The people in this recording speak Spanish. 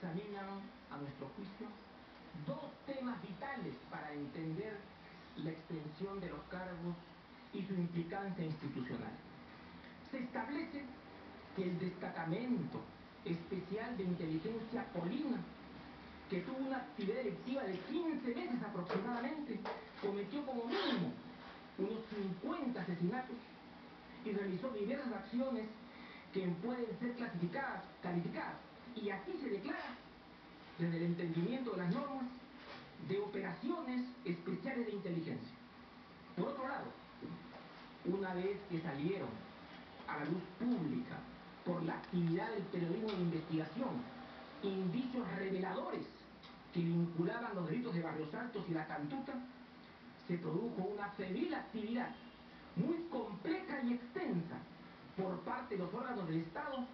examinan, a nuestro juicio, dos temas vitales para entender la extensión de los cargos y su implicancia institucional. Se establece que el destacamento especial de inteligencia Polina, que tuvo una actividad electiva de 15 meses aproximadamente, cometió como mínimo unos 50 asesinatos y realizó diversas acciones que pueden ser clasificadas, calificadas, y aquí desde el entendimiento de las normas, de operaciones especiales de inteligencia. Por otro lado, una vez que salieron a la luz pública por la actividad del periodismo de investigación, indicios reveladores que vinculaban los delitos de Barrios Altos y la Cantuta, se produjo una febril actividad muy compleja y extensa por parte de los órganos del Estado